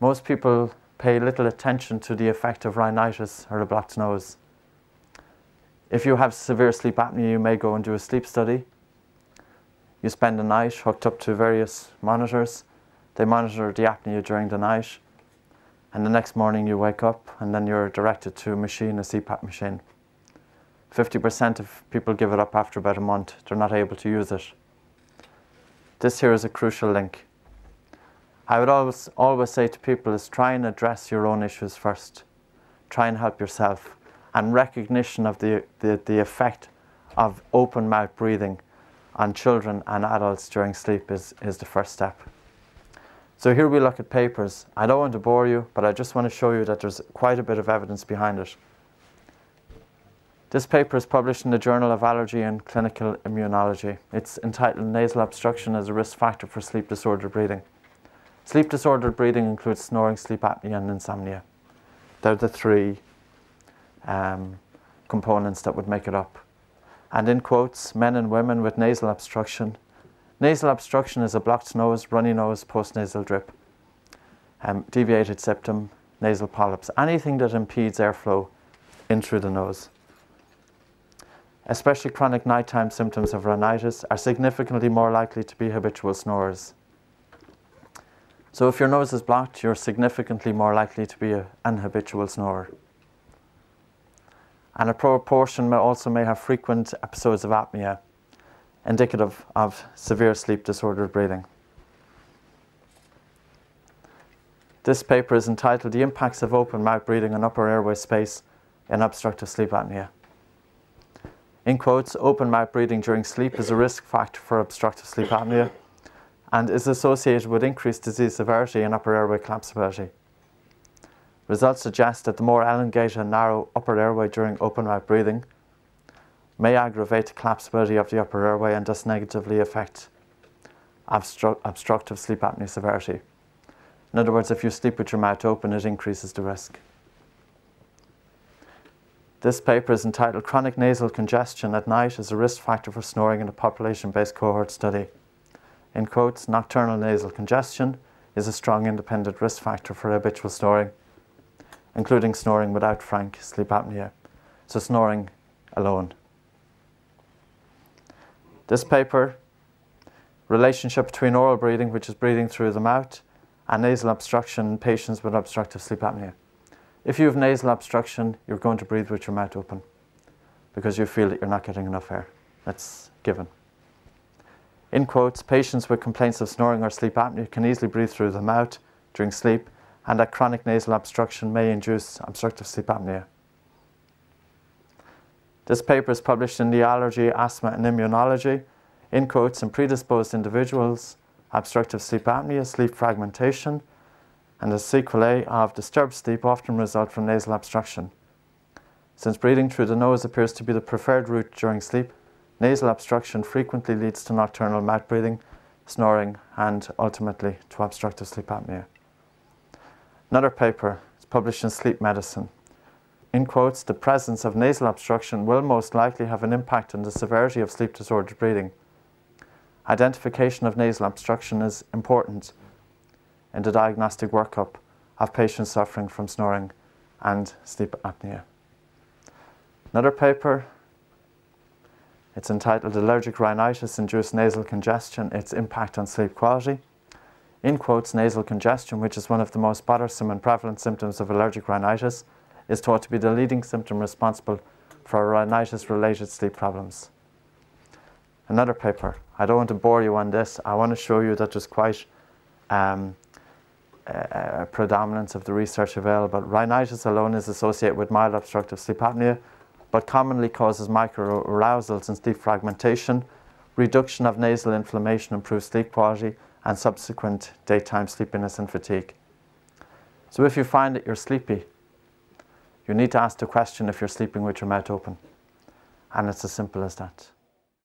Most people pay little attention to the effect of rhinitis or a blocked nose. If you have severe sleep apnea, you may go and do a sleep study. You spend the night hooked up to various monitors. They monitor the apnea during the night. And the next morning you wake up and then you're directed to a machine, a CPAP machine. 50% of people give it up after about a month. They're not able to use it. This here is a crucial link. I would always, always say to people is try and address your own issues first. Try and help yourself. And recognition of the, the, the effect of open mouth breathing on children and adults during sleep is, is the first step. So here we look at papers. I don't want to bore you, but I just want to show you that there's quite a bit of evidence behind it. This paper is published in the Journal of Allergy and Clinical Immunology. It's entitled Nasal Obstruction as a Risk Factor for Sleep Disordered Breathing. Sleep disordered breathing includes snoring, sleep apnea, and insomnia. They're the three um, components that would make it up. And in quotes, men and women with nasal obstruction. Nasal obstruction is a blocked nose, runny nose, postnasal drip, um, deviated septum, nasal polyps, anything that impedes airflow in through the nose. Especially chronic nighttime symptoms of rhinitis are significantly more likely to be habitual snorers. So if your nose is blocked, you're significantly more likely to be an habitual snorer. And a proportion may also may have frequent episodes of apnea, indicative of severe sleep disordered breathing. This paper is entitled The Impacts of Open Mouth Breathing on Upper Airway Space in Obstructive Sleep Apnea. In quotes, open mouth breathing during sleep is a risk factor for obstructive sleep apnea and is associated with increased disease severity and upper airway collapsibility. Results suggest that the more elongated and narrow upper airway during open mouth breathing may aggravate the collapsibility of the upper airway and thus negatively affect obstru obstructive sleep apnea severity. In other words, if you sleep with your mouth open, it increases the risk. This paper is entitled Chronic Nasal Congestion at Night is a Risk Factor for Snoring in a Population-Based Cohort Study in quotes, nocturnal nasal congestion is a strong independent risk factor for habitual snoring, including snoring without frank sleep apnea, so snoring alone. This paper, relationship between oral breathing, which is breathing through the mouth, and nasal obstruction in patients with obstructive sleep apnea. If you have nasal obstruction, you're going to breathe with your mouth open because you feel that you're not getting enough air. That's given. In quotes, patients with complaints of snoring or sleep apnea can easily breathe through the mouth during sleep and that chronic nasal obstruction may induce obstructive sleep apnea. This paper is published in the Allergy, Asthma and Immunology. In quotes, in predisposed individuals, obstructive sleep apnea, sleep fragmentation, and the sequelae of disturbed sleep often result from nasal obstruction. Since breathing through the nose appears to be the preferred route during sleep, Nasal obstruction frequently leads to nocturnal mouth breathing, snoring, and ultimately to obstructive sleep apnea. Another paper is published in Sleep Medicine. In quotes, the presence of nasal obstruction will most likely have an impact on the severity of sleep disordered breathing. Identification of nasal obstruction is important in the diagnostic workup of patients suffering from snoring and sleep apnea. Another paper it's entitled Allergic Rhinitis Induced Nasal Congestion, Its Impact on Sleep Quality. In quotes, nasal congestion, which is one of the most bothersome and prevalent symptoms of allergic rhinitis, is thought to be the leading symptom responsible for rhinitis-related sleep problems. Another paper. I don't want to bore you on this. I want to show you that there's quite um, a predominance of the research available. Rhinitis alone is associated with mild obstructive sleep apnea, but commonly causes microarousals and sleep fragmentation, reduction of nasal inflammation improves sleep quality, and subsequent daytime sleepiness and fatigue. So if you find that you're sleepy, you need to ask the question if you're sleeping with your mouth open. And it's as simple as that.